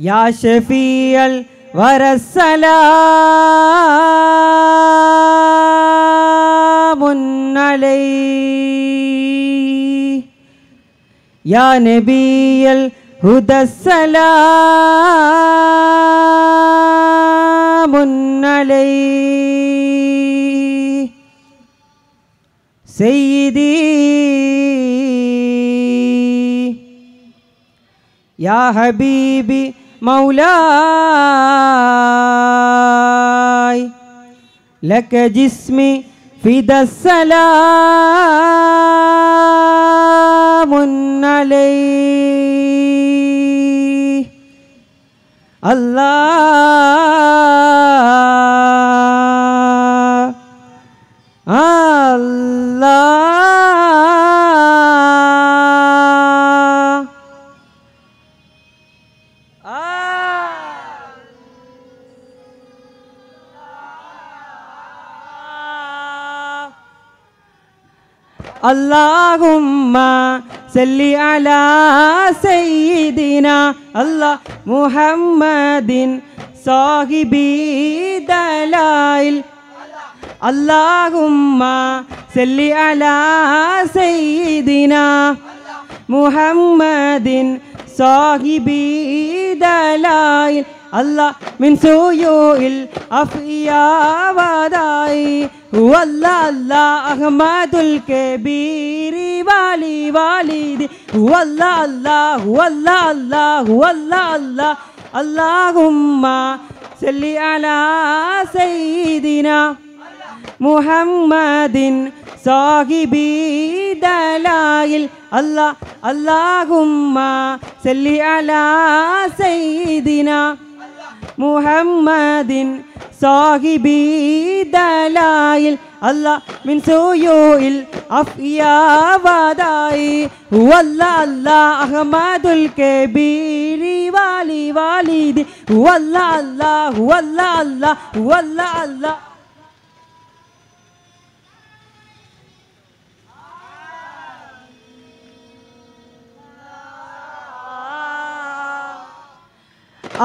يا شفيع الورى السلام عليه يا نبي الهدى السلام عليه سيدي يا حبيبي مولاي لك جسمي فدا السلام عليه. الله اللهم صل على سيدنا الله محمد صاحب دلائل اللهم صل على سيدنا محمد صاحب دلائل الله من سيوء الأفياء وداي هو الله أحمد الكبير والي والدي هو الله الله هو الله الله هو الله الله اللهم صل على سيدنا محمد صاحب دلائل الله اللهم صل على سيدنا محمد صاحب دلائل. الله من سيوء الأفياء وداي هو الله الله أحمد الكبير والي والدي هو الله الله هو الله الله هو الله الله.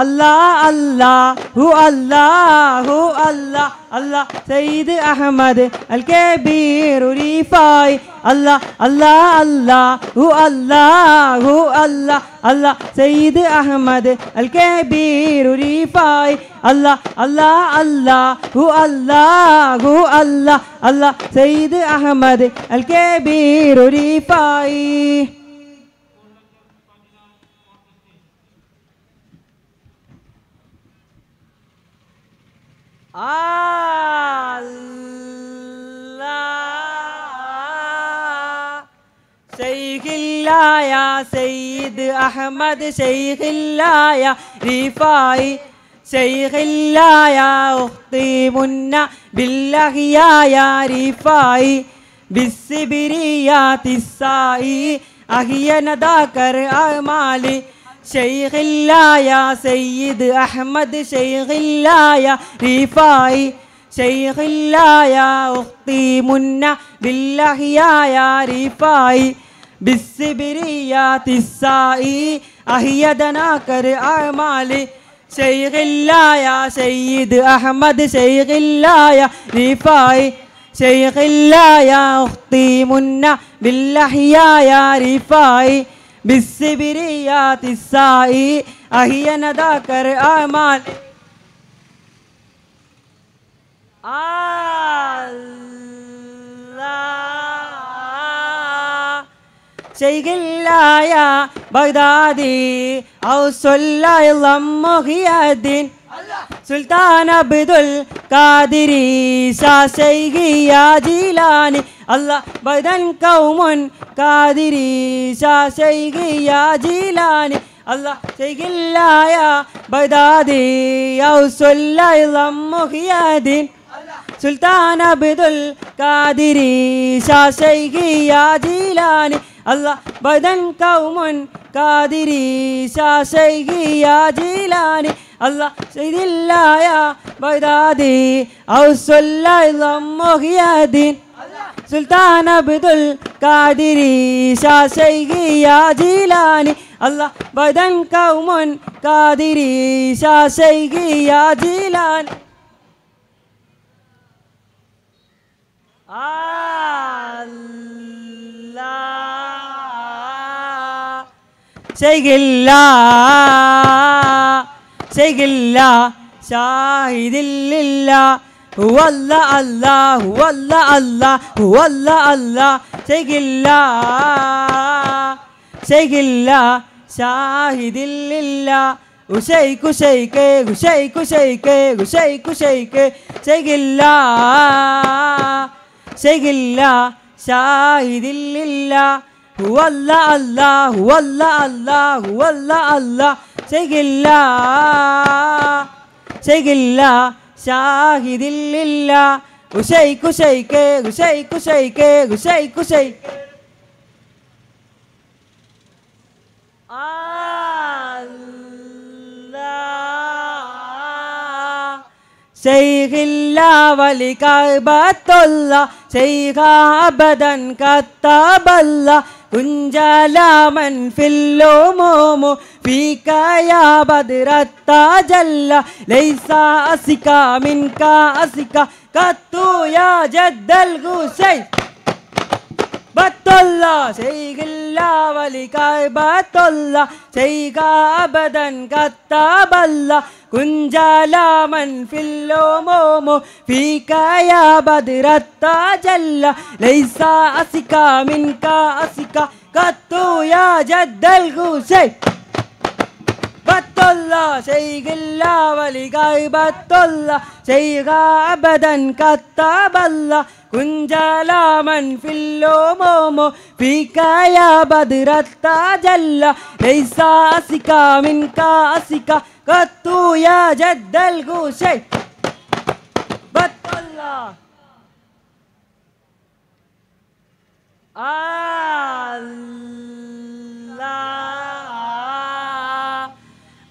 அல்லாஹ் அல்லாஹ் ஹூ அல்லாஹ் ஹூ அல்லாஹ் அல்லாஹ் செய்து அகமது அல் கேபீர் உரிஃபாய் அல்லாஹ் அல்லாஹ் அல்லாஹ் ஹூ அல்லாஹ் ஹூ அல்லாஹ் அல்லாஹ் செய்து அகமது அல் கேபீர் உரிஃபாய் அல்லாஹ் அல்லாஹ் அல்லாஹ் ஹூ அல்லாஹ் ஹூ அல்லாஹ் அல்லாஹ் செய்து அகமது அல் கேபீர் உரிஃபாய் ഷെയ്ഖില്ലായ സയ്യിദ് അഹമ്മദ് ഷെയ്ഖില്ലായ റീഫായി. ഷെയ്ഖില്ലായ ഉഖ്തി മുന്ന ബില്ലഹിയായ റീഫായി. ബിസ്സിബിരിയ തിസായി അഹിയ നദാകർ അമാലി شيخ الله يا سيد أحمد شيخ الله يا رفاعي شيخ الله يا أختي منى بالله يا رفاعي بالسبريات السائي أهيدنا كر أعمالي. شيخ الله يا سيد أحمد شيخ الله يا رفاعي شيخ الله يا أختي منى بالله يا رفاعي. بالسبريات السائي أهينا ذاكر أعمال الله شيخ الله يا സുൽത്താൻ അബ്ദുൽ കാദിരി ഷാശൈഹിയ ജീലാനി. അല്ല ബദൻ കൗമുൻ കാദിരി ഷാശൈഹിയ ജീലാനി. അല്ല ചെയ്യില്ലായ ബദാദി ഔസുല്ലൈലം മുഹിയദീൻ. സുൽത്താൻ അബ്ദുൽ കാദിരി ഷാശൈഹിയ ജീലാനി. അല്ല ബദൻ കൗമുൻ قادري ساسيقي يا جيلاني الله سيد الله يا بيدادي أو سلا ضمه يا دين سلطان عبد القادر ساسيقي يا جيلاني الله بدن قوم قادر ساسيقي يا جيلاني الله سيقلا سيقلا شاهد لله. هو الله الله هو الله الله هو الله الله. سيقلا سيقلا شاهد لله. وشيك وشيك وشيك وشيك وشيك وشيك. سيقلا سيقلا شاهد لله. هو الله الله هو الله الله هو الله الله. سيقلا سيقلا شاهد لله. وشيك وشيك وشيك وشيك وشيك وشيك شيخ الله ولكعبة الله. شيخ أبدا كتاب الله. उंजाला फिल्लो मोमो फीका या जल्ला लैसा असिका मिनका असिका कत्तू या जद्दल गुसै बतुल्ला सैगिल्ला वलिकाय बतुल्ला सैगा अबदन कत्ता बल्ला كنجالا من في اللوموم فيك يا بدر التجلى ليس أسكى منك أسكى قط يا جد الغسيل كالطلة شيخ الله ولغيب الطلة شيخ أبدا كتاب الله كن جلاما في اللوموم فيك يا بدر التجلى ليس أسكى من كأسكى قد يا جد الغشي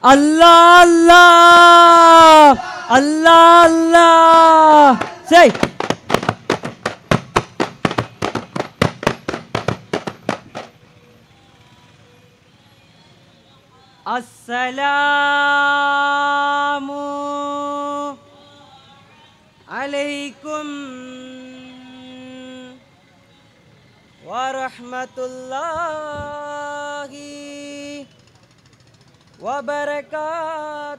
الله الله الله الله. سي السلام عليكم ورحمة الله. وبركاته